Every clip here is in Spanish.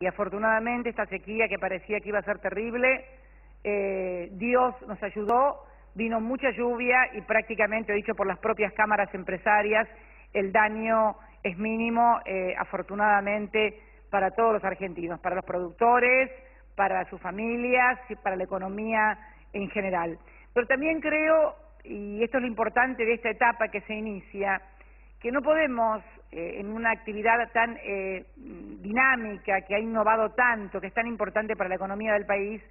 Y afortunadamente esta sequía que parecía que iba a ser terrible, eh, Dios nos ayudó, vino mucha lluvia y prácticamente, dicho por las propias cámaras empresarias, el daño es mínimo, eh, afortunadamente, para todos los argentinos, para los productores, para sus familias y para la economía en general. Pero también creo, y esto es lo importante de esta etapa que se inicia, que no podemos eh, en una actividad tan eh, dinámica, que ha innovado tanto, que es tan importante para la economía del país,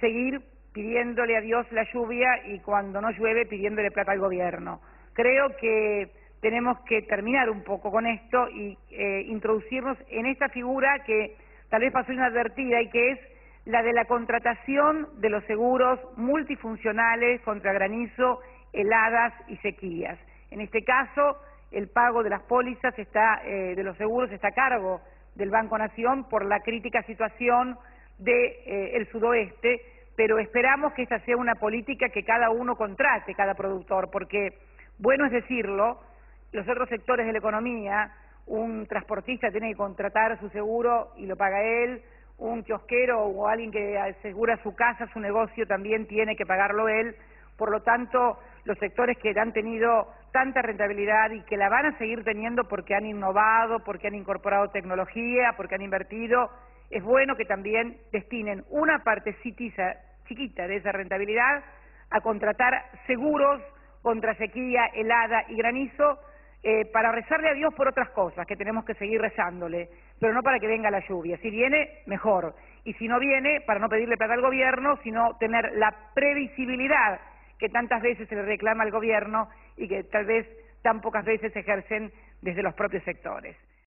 seguir pidiéndole a Dios la lluvia y cuando no llueve pidiéndole plata al gobierno. Creo que tenemos que terminar un poco con esto y eh, introducirnos en esta figura que tal vez pasó inadvertida y que es la de la contratación de los seguros multifuncionales contra granizo, heladas y sequías. En este caso, el pago de las pólizas está, eh, de los seguros está a cargo del Banco Nación por la crítica situación del eh, sudoeste, pero esperamos que esta sea una política que cada uno contrate, cada productor, porque, bueno es decirlo, los otros sectores de la economía, un transportista tiene que contratar su seguro y lo paga él, un kiosquero o alguien que asegura su casa, su negocio, también tiene que pagarlo él, por lo tanto, los sectores que han tenido tanta rentabilidad y que la van a seguir teniendo porque han innovado, porque han incorporado tecnología, porque han invertido, es bueno que también destinen una partecita chiquita de esa rentabilidad a contratar seguros contra sequía, helada y granizo eh, para rezarle a Dios por otras cosas que tenemos que seguir rezándole, pero no para que venga la lluvia. Si viene, mejor. Y si no viene, para no pedirle plata al gobierno, sino tener la previsibilidad que tantas veces se le reclama al gobierno y que tal vez tan pocas veces ejercen desde los propios sectores.